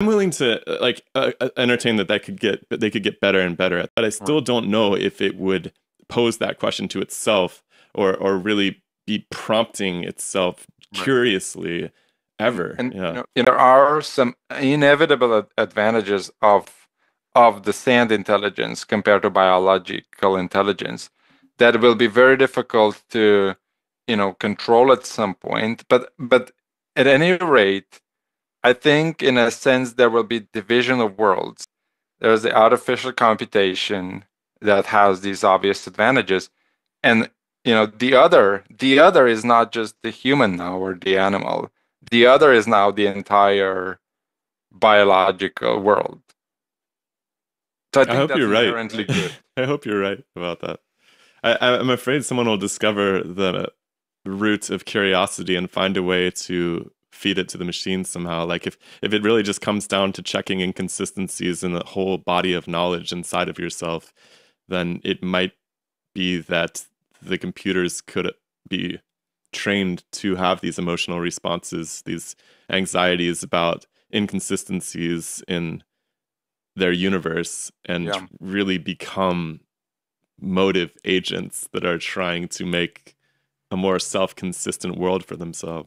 I'm willing to uh, like uh, uh, entertain that that could get they could get better and better at, but I still don't know if it would pose that question to itself or or really be prompting itself Right. curiously ever. And yeah. you know, there are some inevitable advantages of of the sand intelligence compared to biological intelligence that will be very difficult to you know control at some point. But but at any rate, I think in a sense there will be division of worlds. There's the artificial computation that has these obvious advantages, and you know the other the other is not just the human now or the animal the other is now the entire biological world so i, think hope that's you're right. good I hope you're right about that. I, I- I'm afraid someone will discover the root of curiosity and find a way to feed it to the machine somehow. Like if if it really just comes down to checking inconsistencies in the whole body of knowledge inside of yourself, then it might be that the computers could be trained to have these emotional responses, these anxieties about inconsistencies in their universe and Yeah. really become motive agents that are trying to make a more self-consistent world for themselves.